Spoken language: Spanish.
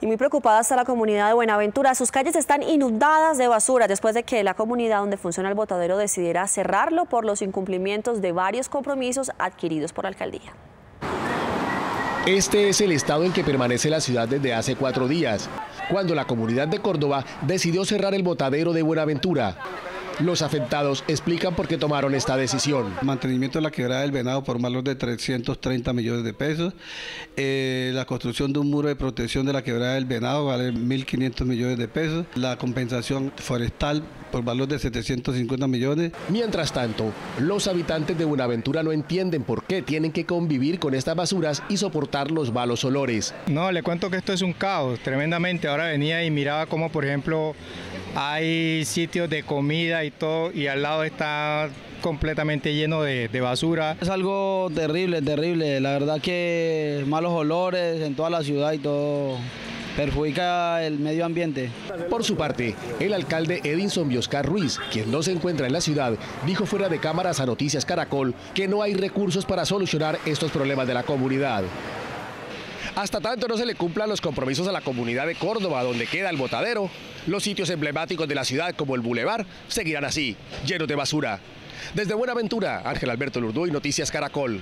Y muy preocupada está la comunidad de Buenaventura. Sus calles están inundadas de basura después de que la comunidad donde funciona el botadero decidiera cerrarlo por los incumplimientos de varios compromisos adquiridos por la alcaldía. Este es el estado en que permanece la ciudad desde hace cuatro días, cuando la comunidad de Córdoba decidió cerrar el botadero de Buenaventura. Los afectados explican por qué tomaron esta decisión. Mantenimiento de la quebrada del Venado por valor de 330 millones de pesos. Eh, la construcción de un muro de protección de la quebrada del Venado vale 1.500 millones de pesos. La compensación forestal por valor de 750 millones. Mientras tanto, los habitantes de Buenaventura no entienden por qué tienen que convivir con estas basuras y soportar los malos olores. No, le cuento que esto es un caos, tremendamente. Ahora venía y miraba cómo, por ejemplo, hay sitios de comida y todo, y al lado está completamente lleno de, de, basura. Es algo terrible, terrible. La verdad que malos olores en toda la ciudad y todo perjudica el medio ambiente. Por su parte, el alcalde Edinson Bioscar Ruiz, quien no se encuentra en la ciudad, dijo fuera de cámaras a Noticias Caracol que no hay recursos para solucionar estos problemas de la comunidad. Hasta tanto no se le cumplan los compromisos a la comunidad de Córdoba, donde queda el botadero, los sitios emblemáticos de la ciudad como el Boulevard seguirán así, llenos de basura. Desde Buenaventura, Ángel Alberto Lurduy, Noticias Caracol.